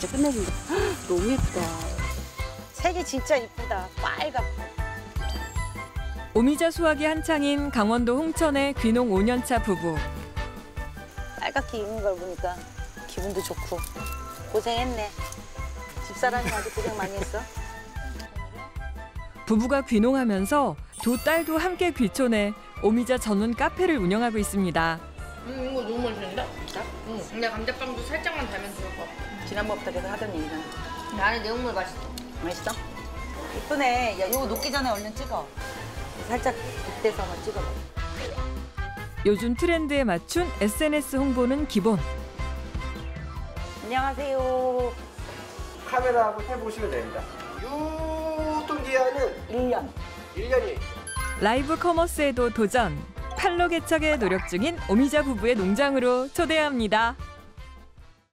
진짜 끝내준다. 헉, 너무 예쁘다. 색이 진짜 이쁘다. 빨갛고. 오미자 수확이 한창인 강원도 홍천의 귀농 5년차 부부. 빨갛게 익는 걸 보니까 기분도 좋고 고생했네. 집사람이 아주 고생 많이 했어. 부부가 귀농하면서 두 딸도 함께 귀촌해 오미자 전문 카페를 운영하고 있습니다. 음, 이거 너무 맛있는데? 진짜? 응. 근데 감자빵도 살짝만 달면 좋을 것 같아. 지난번부터 계속 하던 얘기잖아. 나는 내국물 맛있어. 맛있어? 이쁘네. 야, 이거 녹기 전에 얼른 찍어. 살짝 빗대서 한번 찍어봐. 요즘 트렌드에 맞춘 SNS 홍보는 기본. 안녕하세요. 카메라하고 해보시면 됩니다. 유통기한은 1년. 1년이 라이브 커머스에도 도전. 팔로 개척에 노력 중인 오미자 부부의 농장으로 초대합니다.